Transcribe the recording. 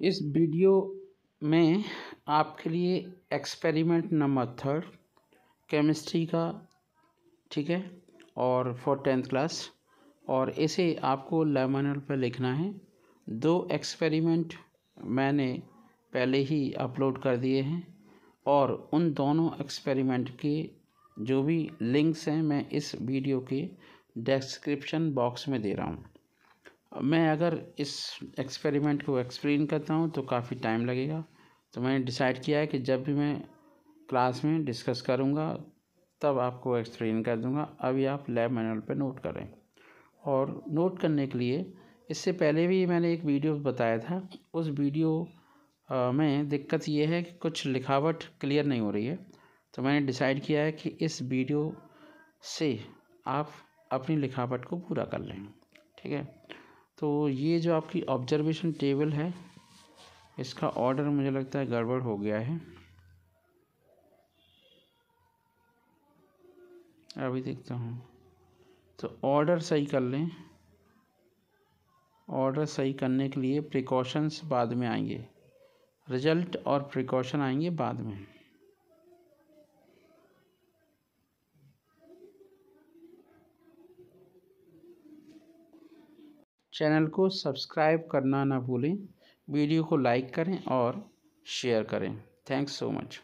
इस वीडियो में आपके लिए एक्सपेरिमेंट नंबर थर्ड, केमिस्ट्री का, ठीक है, और फॉर टेंथ क्लास, और इसे आपको लेमनल पर लिखना है। दो एक्सपेरिमेंट मैंने पहले ही अपलोड कर दिए हैं, और उन दोनों एक्सपेरिमेंट के जो भी लिंक्स हैं, मैं इस वीडियो के डिस्क्रिप्शन बॉक्स में दे रहा हूँ। मैं अगर इस एक्सपेरिमेंट को एक्सप्लेन करता हूँ तो काफ़ी टाइम लगेगा। तो मैंने डिसाइड किया है कि जब भी मैं क्लास में डिस्कस करूँगा, तब आपको एक्सप्लेन कर दूँगा। अभी आप लैब मैनुअल पर नोट करें। और नोट करने के लिए, इससे पहले भी मैंने एक वीडियो बताया था। उस वीडियो में दिक्कत ये है कि कुछ लिखावट क्लियर नहीं हो रही है। तो मैंने डिसाइड किया है कि इस वीडियो से आप अपनी लिखावट को पूरा कर लें। ठीक है? तो ये जो आपकी ऑब्जर्वेशन टेबल है, इसका ऑर्डर मुझे लगता है गड़बड़ हो गया है। अभी देखता हूँ। तो ऑर्डर सही कर लें। ऑर्डर सही करने के लिए प्रिकॉशंस बाद में आएँगे। रिज़ल्ट और प्रिकॉशन आएँगे बाद में। चैनल को सब्सक्राइब करना ना भूलें, वीडियो को लाइक करें और शेयर करें। Thanks so much.